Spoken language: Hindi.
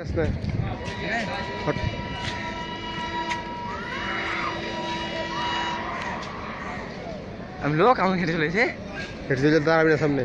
हम लोग कहाँ हेड चले थे हेड चले जा रहा मेरे सामने।